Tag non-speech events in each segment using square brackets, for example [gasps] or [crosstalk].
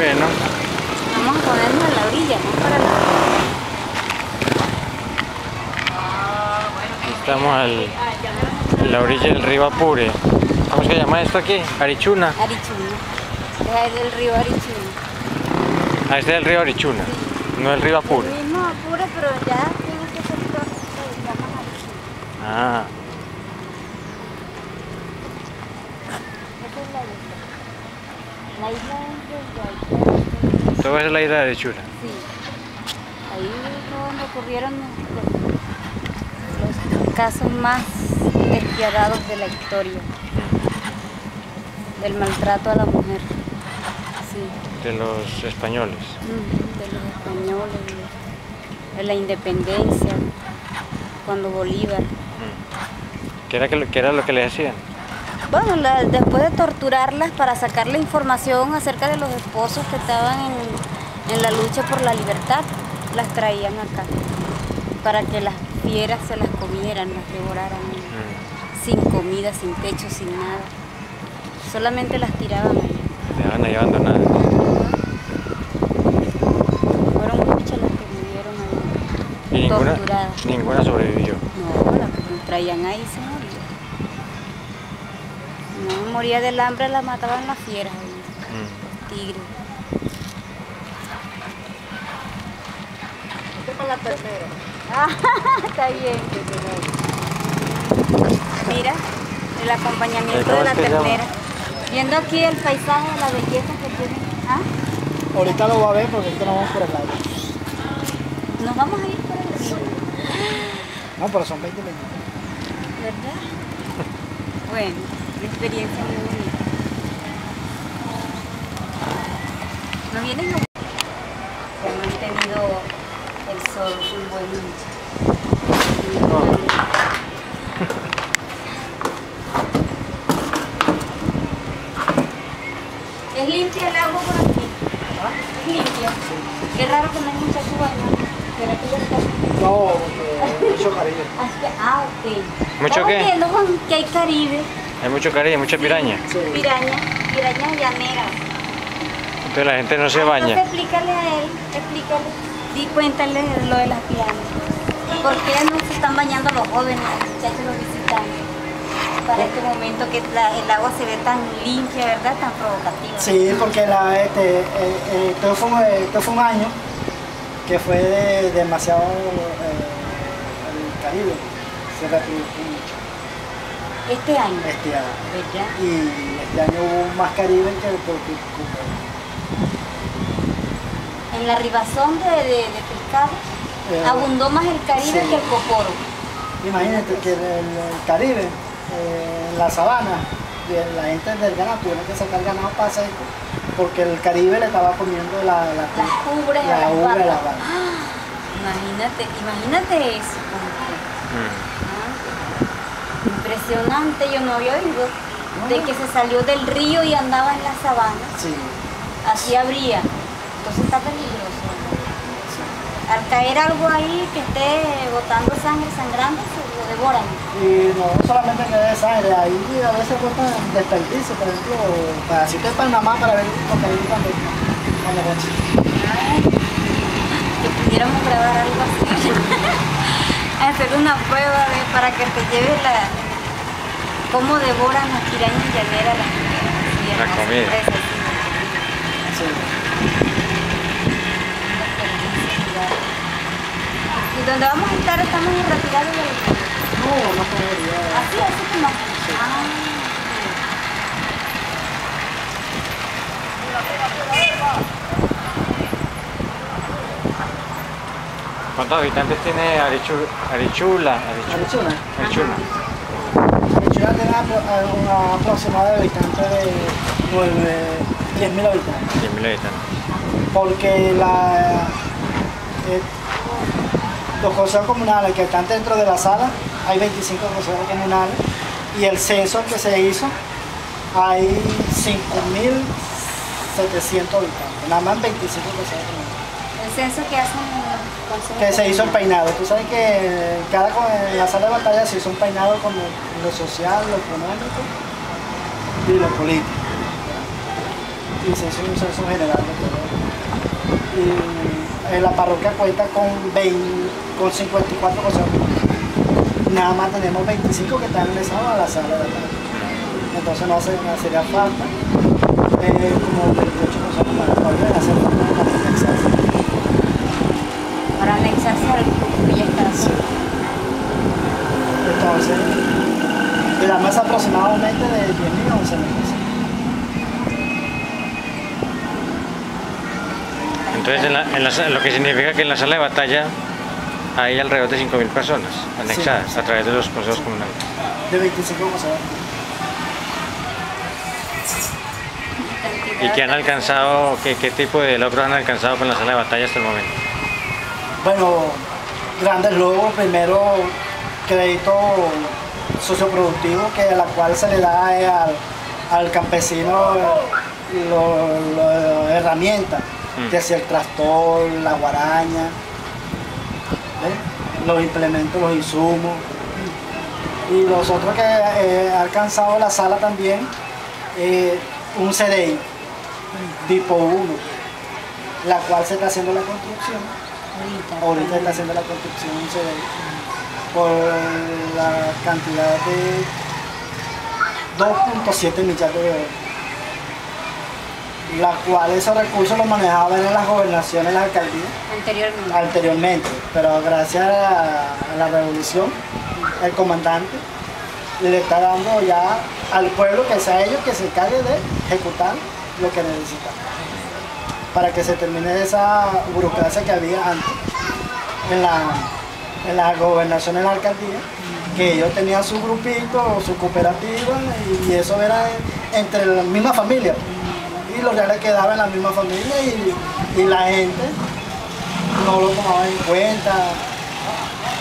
Bueno. Vamos a ponernos en la orilla, ¿no? Para la... Estamos al, en la orilla del río Apure. ¿Cómo se llama esto aquí? Arichuna. Arichuna. Es el río Arichuna. Ah, este es el río Arichuna, no el río Apure. El mismo Apure, pero ya tiene que ser. Ah, Esa es la isla. La isla es de Guayana. Todo es la isla de Arichuna. Sí. Ahí fue donde ocurrieron los, los casos más despiadados de la historia. Del maltrato a la mujer. Sí. De los españoles. Ujú, de los españoles, de, la independencia, cuando Bolívar. ¿Qué era, que- qué era lo que le hacían? Bueno, la- después de torturarlas para sacarle información acerca de los esposos que estaban en, en la lucha por la libertad, las traían acá para que las fieras se las comieran, las devoraran Mm. sin comida, sin techo, sin nada. Solamente las tiraban ahí. Dejaban ahí abandonadas. Fueron muchas las que murieron ahí. Y ninguna, Torturadas. ninguna sobrevivió. No, la que traían ahí se moría. Del hambre, la mataban las fieras ahí, Mm. tigres. Este es para la ternera. Ah, [laughs] está bien. Mira, el acompañamiento ¿Cómo de la ternera. Viendo aquí el paisaje, la belleza que tiene. ¿Ah? Ahorita lo va a ver porque es que no vamos por el lado. Nos vamos a ir por el río, No, pero son 20 minutos. ¿verdad? [laughs] Bueno, una experiencia muy bonita. ¿No vienen los... Se ha mantenido el sol un buen ancho. [laughs] ¿Es limpia el agua por aquí? ¿Es limpia? Qué raro que no hay mucha cubana. ¿Será que ya está? No, porque mucho cariño. Ah, ok. ¿Mucho Estamos qué? viendo, Juan, que hay Caribe, Hay mucho cariño, mucha piraña. Sí. piraña, pirañas llaneras. Entonces la gente no se Ah, baña. Entonces explícale a él, explícale, di cuéntale lo de las pirañas. ¿Por qué no se están bañando los jóvenes, los muchachos, los visitantes? Para este momento que la- el agua se ve tan limpia, ¿verdad? Tan provocativa. Sí, porque la, este, eh, eh, esto, fue, un- esto fue un año que fue de, demasiado eh, el Caribe. Se reprodujo mucho Este año, este año. ¿verdad? Y este año hubo más Caribe que porque En la ribazón de, de, de pescado Eh, abundó más el Caribe sí. que el cocoro. Imagínate que el, el Caribe, eh, en la sabana, la gente del ganado tuvieron que sacar ganado para seco porque el Caribe le estaba comiendo la, la, Las ubres a la a la vaca. [gasps] Imagínate, imagínate eso. Mm. Impresionante, yo no había oído de que se salió del río y andaba en la sabana. Sí, Así habría. Entonces está peligroso. Al caer algo ahí que esté botando sangre, sangrando, se lo devoran. Y no solamente que de sangre, ahí a veces botan desperdicio, por ejemplo, pedacito de Panamá para ver lo que hay cuando, cuando. Ay, que pudiéramos grabar algo así. [laughs] Hacer una prueba de- para que te lleves la cómo devoran las pirañas llaneras las y La comida. sí. Sí. Y donde vamos a estar estamos en retirado de la No, no podría. Así, así como. Ah, ¿Cuántos habitantes tiene Arichu- Arichula? Arichula. Arichuna. Arichuna. Chile tiene apro- a- una aproximada de habitantes de 10.000 habitantes. 10.000 habitantes. Porque la, eh, los consejos comunales que están dentro de la sala, hay 25 consejos comunales, y el censo que se hizo, hay 5.700 habitantes, nada más 25 consejos comunales. el censo que hacen Que se hizo el peinado. Tú sabes que cada, en la sala de batalla se hizo un peinado como lo social, lo económico y lo político. y se hizo un censo general de. Y eh, la parroquia cuenta con, 20, con 54 consejos comunales. Nada más tenemos 25 que están ingresados a la sala de la Entonces no hace, no sería falta. Eh, como 28 consejos comunales todavía hace falta para anexarse. Al grupo que ya está haciendo. Entonces, y la masa aproximadamente de 10.000 a 11.000 pesos. Entonces, en la- en la sa- lo que significa que en la sala de batalla hay alrededor de 5.000 personas anexadas a través de los consejos comunales. De 25 consejos. ¿Y qué han alcanzado, qué, qué tipo de logros han alcanzado con la sala de batalla hasta el momento? Bueno, grandes logros. Primero, crédito socioproductivo, que a la cual se le da eh, al, al campesino lo- lo- herramientas, Mm. que sea el tractor, la guaraña, los implementos, los insumos. Y los otros que eh, ha alcanzado la sala también, eh, un CDI tipo 1, la cual se está haciendo la construcción. Ahorita. Ahorita está haciendo la construcción por la cantidad de 2.7 millones de euros. La cual esos recursos los manejaban en las gobernaciones, las alcaldías Anteriormente. anteriormente, pero gracias a, a la revolución, el comandante le está dando ya al pueblo que sea ellos que se encargue de ejecutar lo que necesitan. Para que se termine esa burocracia que había antes en la, en la gobernación, en la alcaldía, que ellos tenían su grupito, su cooperativa, y eso era entre la misma familia. Y los reales quedaban en la misma familia y, y la gente no lo tomaban en cuenta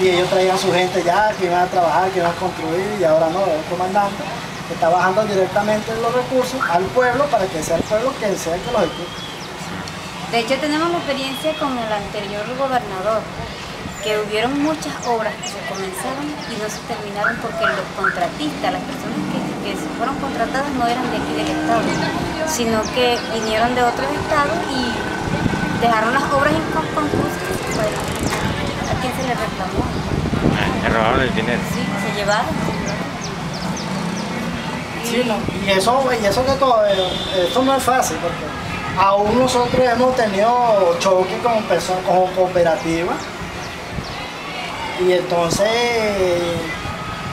y ellos traían su gente ya que iban a trabajar, que iban a construir y ahora no, el comandante está bajando directamente los recursos al pueblo para que sea el pueblo quien sea el que los ejecute. De hecho, tenemos la experiencia con el anterior gobernador, que hubieron muchas obras que se comenzaron y no se terminaron porque los contratistas, las personas que, que se fueron contratadas no eran de aquí del estado, sino que vinieron de otros estados y dejaron las obras inconclusas. Pues, ¿A quién se le reclamó? Le robaron el dinero. Sí, se llevaron. se. Sí, no, Y eso, y eso que todo, esto no es fácil porque aún nosotros hemos tenido choque con personas, con cooperativas y entonces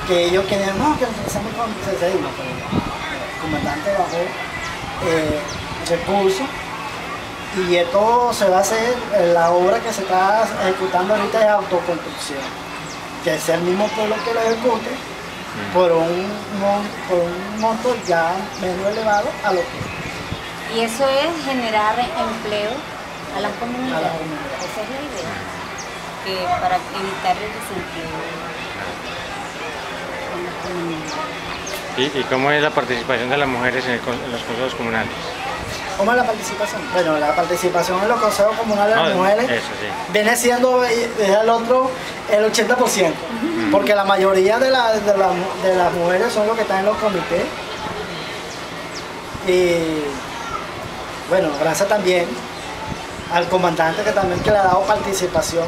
que ellos querían, no, que empezamos con se no, pero el comandante bajó eh, recursos y esto se va a hacer, eh, la obra que se está ejecutando ahorita es autoconstrucción, que es el mismo pueblo que lo ejecute por un, por un monto ya menos elevado a lo que Y eso es generar empleo a las comunidades. Esa es la idea. Que para evitar el desempleo en las comunidades. ¿Y, y cómo es la participación de las mujeres en, el con- en los consejos comunales? ¿Cómo es la participación? Bueno, la participación en los consejos comunales de las No, mujeres eso sí. viene siendo es el otro el 80%, porque la mayoría de, la- de, la- de las mujeres son los que están en los comités. Y bueno, gracias también al comandante que también que le ha dado participación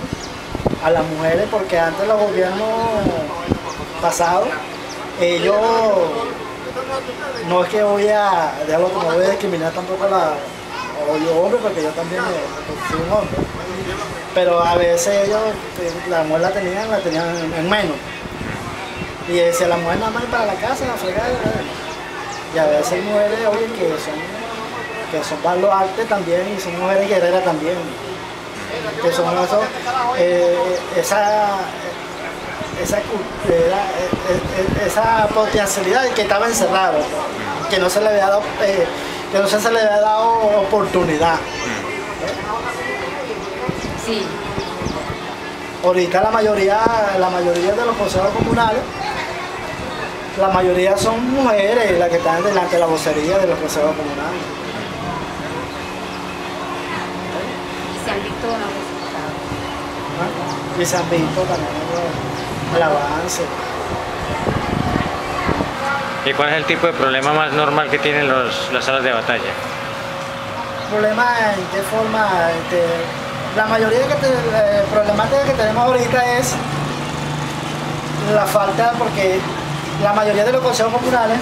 a las mujeres, porque antes los gobiernos pasados, ellos no es que voy a, como voy a discriminar tampoco a la, yo hombre, porque yo también soy un hombre. Pero a veces ellos, eh, la mujer la tenían, la tenían en, en menos. Y decía, la mujer nada más para la casa, a fregar. Y a veces hay mujeres, oye, que son, que son baluartes también, y son mujeres guerreras también. Que son esos, eh, esa, eh, esa potencialidad que estaba encerrado, que no se le había dado, eh, que no se le había dado oportunidad. Sí, Ahorita la mayoría, la mayoría de los consejos comunales, la mayoría son mujeres las que están delante de la vocería de los consejos comunales. Y se han visto buenos resultados. Y también el, avance. ¿Y cuál es el tipo de problema más normal que tienen los, las salas de batalla? problemas en qué forma, este, la mayoría de que te- eh, problemáticas que tenemos ahorita es la falta, porque la mayoría de los consejos comunales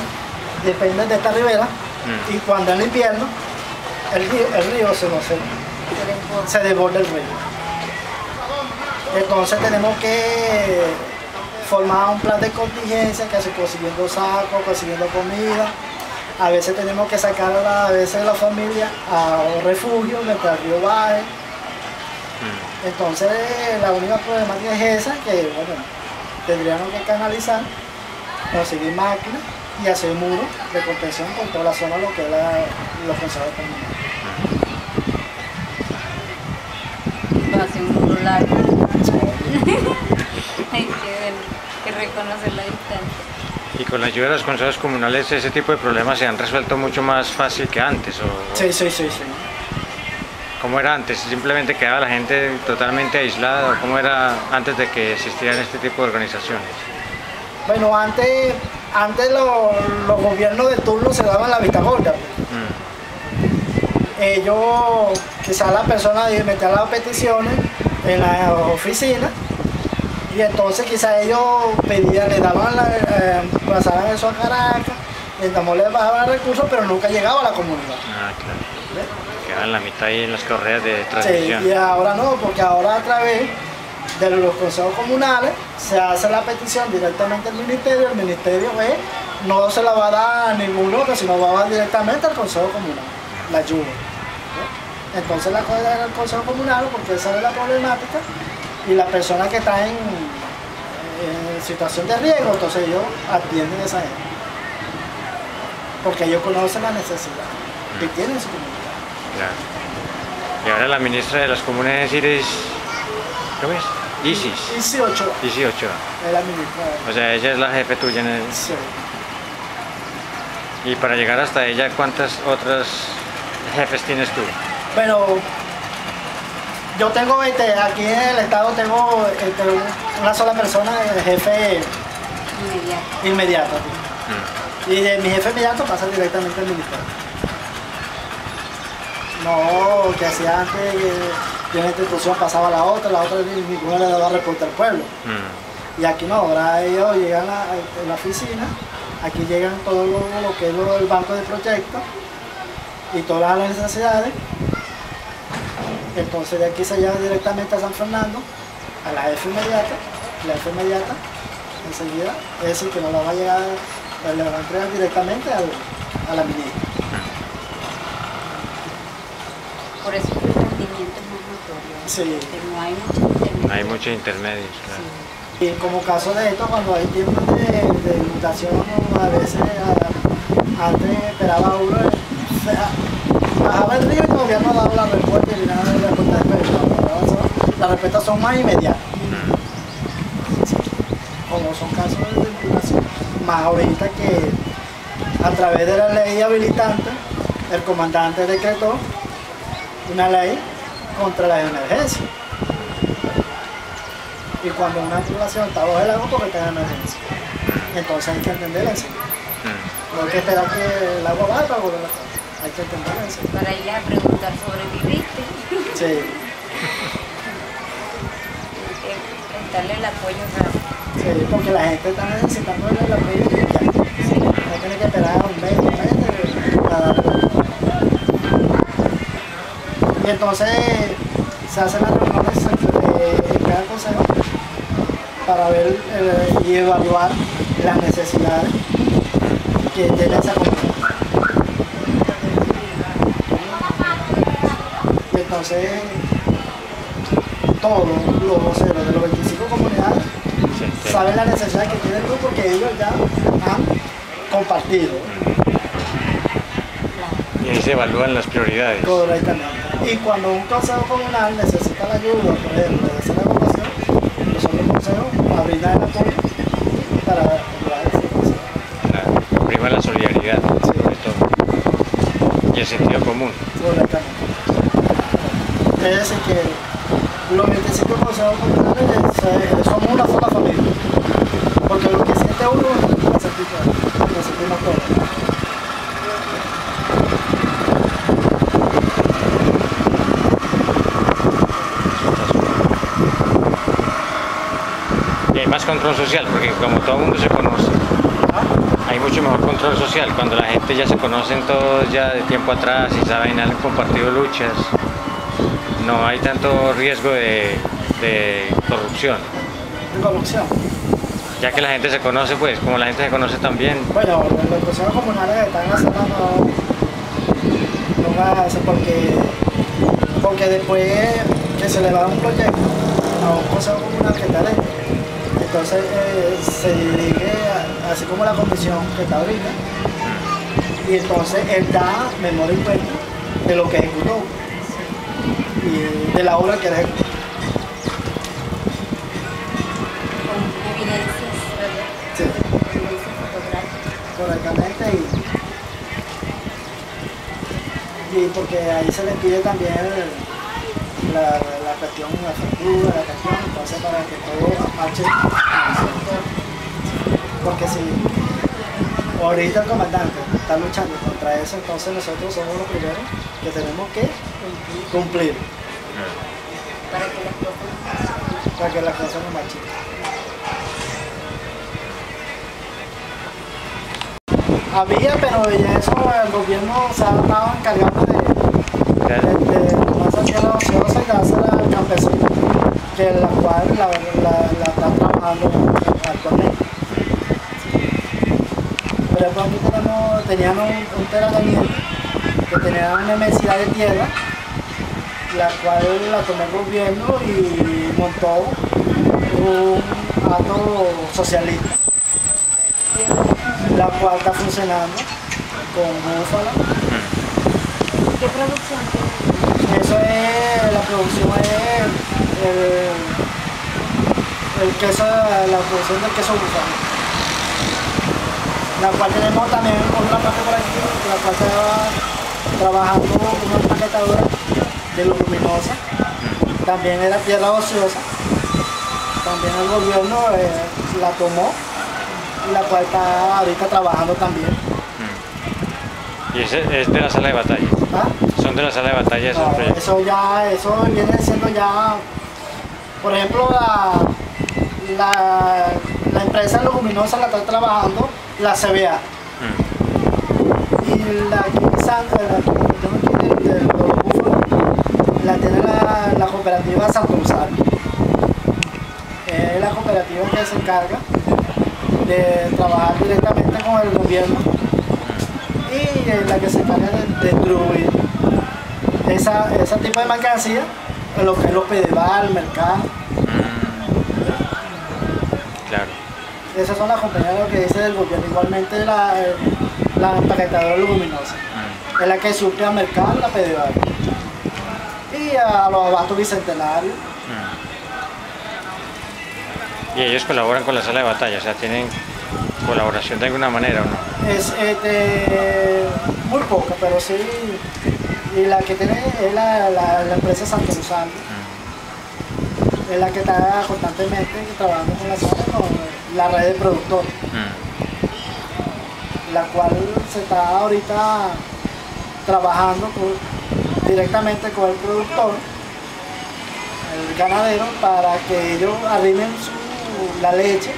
dependen de esta ribera Mm. y cuando en el invierno el río, el río se, no, se, se desborda el río. Entonces tenemos que formar un plan de contingencia, que se consiguiendo sacos, consiguiendo comida. A veces tenemos que sacar a, la- a veces la familia a refugio mientras el río baje. Entonces la única problemática es esa, que bueno, tendríamos que canalizar, conseguir máquinas y hacer muros de contención con toda la zona, lo que es la, los consejos comunales. Va [laughs] Hay que reconocer la distancia. Y con la ayuda de los consejos comunales ese tipo de problemas se han resuelto mucho más fácil que antes. ¿o Sí, sí, sí, sí. ¿Cómo era antes? ¿Simplemente quedaba la gente totalmente aislada? ¿O ¿Cómo era antes de que existieran este tipo de organizaciones? Bueno, antes, antes lo- los gobiernos de turno se daban la vista gorda. Ellos, quizás la persona metía las peticiones en la oficina y entonces quizás ellos pedían, le daban, la, eh, pasaban eso a Caracas, entonces le bajaban recursos, pero nunca llegaba a la comunidad. Ah, claro. Quedaban la mitad ahí en las correas de Sí, transmisión. y ahora no, porque ahora a través de los consejos comunales se hace la petición directamente al ministerio, el ministerio ve, no se la va a dar a ningún otro, sino va a dar directamente al consejo comunal, la ayuda. Entonces la cosa es el consejo comunal, porque es la problemática, y la persona que está en, en situación de riesgo, entonces ellos atienden a esa gente. Porque ellos conocen la necesidad que tiene su comunidad. Claro. Y ahora la ministra de las comunas es Iris... ¿Cómo es? Isis. 18 Isis Ochoa. es la ministra. O sea, ella es la jefe tuya en el... Sí. Y para llegar hasta ella, ¿cuántas otras jefes tienes tú? Bueno, yo tengo este, aquí en el estado tengo este, un- una sola persona, el jefe Inmediato. inmediato. Mm, Y de mi jefe inmediato pasa directamente al ministerio. No, que hacía antes que de una institución pasaba a la otra, la otra ni- ninguno le daba respuesta al pueblo. mm, Y aquí no, ahora ellos llegan a, a la oficina, aquí llegan todo lo, lo que es lo- el banco de proyectos y todas las necesidades. Entonces de aquí se lleva directamente a San Fernando, a la F inmediata, la F inmediata, enseguida, es decir, que no la va a llegar, pues, le va a entregar directamente al- a la ministra. Por eso el rendimiento es más notorio. Sí. Que no hay mucho intermedio. Hay muchos intermedios, claro. Y como caso de esto, cuando hay tiempos de, de inundación, a veces a- antes esperaba uno, o sea, bajaba el río y todavía no daba la respuesta y nada de la respuesta son- Las respuestas son más inmediatas, como son casos de inundación. Más ahorita que a través de la ley habilitante, el comandante decretó una ley contra las emergencias. Y cuando una población está bajo el agua porque está en emergencia. Entonces hay que entenderla así. mm. No hay que esperar que el agua baje para volver a la. Hay que así. Para irles a preguntar, ¿sobreviviste? Sí, prestarle el apoyo rápido. sí, porque la gente está necesitando el apoyo ya. No tiene que esperar un mes, un mes para darle. Y entonces se hacen las reuniones eh, en cada consejo para ver eh, y evaluar las necesidades que tiene esa comunidad. Y entonces todos los voceros de los 25 comunidades Sí, sí. saben la necesidad que tiene el grupo porque ellos ya han compartido Y ahí se evalúan las prioridades. correctamente. Y cuando un consejo comunal necesita la ayuda, por ejemplo, de hacer la evaluación, nosotros consejos brindan el apoyo para lograr ese consejo. Prima la solidaridad, sobre todo. Y el sentido común merece que los 25 consejos comunales somos una sola familia. Porque lo que siente uno lo sentimos, lo sentimos todos. Y hay más control social, porque como todo el mundo se conoce, ¿Ah? hay mucho mejor control social. Cuando la gente ya se conocen todos ya de tiempo atrás y saben, han compartido luchas no hay tanto riesgo de, de corrupción. de corrupción. Ya que la gente se conoce, pues como la gente se conoce también, Bueno, los consejos comunales están zona no, no van a hacer porque, porque después que se le va un proyecto a un consejo comunal que está dentro, entonces eh, se dirige a- así como la comisión que está ahorita, y entonces él da memoria y cuenta de lo que ejecutó y de la obra que ejecutó. Con evidencias, ¿verdad? Correctamente y, y porque ahí se le pide también la, la cuestión la factura, la cuestión, entonces para que todo marche porque si ahorita el comandante está luchando contra eso, entonces nosotros somos los primeros que tenemos que cumplir Para que las cosas no marchen. Había, pero ya eso el gobierno se ha estado encargando de, de, de tomarse tierra ociosa y dársela al campesino, que la cual la, la, la está trabajando actualmente. Por ejemplo, aquí tenemos, tenían un, un que tenía una inmensidad de tierra, la cual la tomó el gobierno y montó un acto socialista, la cual está funcionando con búfala. ¿Qué producción? Eso es, la producción es el, el queso, la producción del queso búfalo. La cual tenemos también otra parte por aquí, la cual está trabajando una empaquetadora de luminosa. También era tierra ociosa. También el gobierno eh, la tomó la cual está ahorita trabajando también. y ese es de la sala de batalla. ¿Ah? Son de la sala de batalla esos No, eso ya, eso viene siendo ya, por ejemplo, la, la, la empresa Luminosa la está trabajando la CBA. Mm. Y la aquí Santa, la que tengo aquí de, de los búfalos, la cooperativa Santo Rosario. Es la cooperativa que se encarga de trabajar directamente con el gobierno y es la que se encarga de distribuir esa, ese tipo de mercancía en lo que es los pedeval, el mercado. Claro. Esas son las compañías lo que dice del gobierno. Igualmente la, la empaquetadora luminosa. Mm. Es la que suple al mercado y la pedeval. A los abastos bicentenarios. Y ellos colaboran con la sala de batalla, o sea, tienen colaboración de alguna manera o no. Es este, muy poca, pero sí. Y la que tiene es la, la, la empresa Santo Luzano. Es la que está constantemente trabajando con la zona, con la red de productores. Mm. la cual se está ahorita trabajando con- directamente con el productor, el ganadero, para que ellos arrimen su- la leche,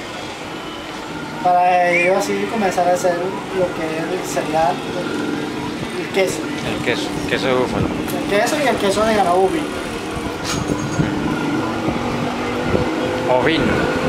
para ellos así comenzar a hacer lo que es el cereal, el, el queso, El queso, queso de búfalo. el queso y el queso de ganado bovino. Ovino.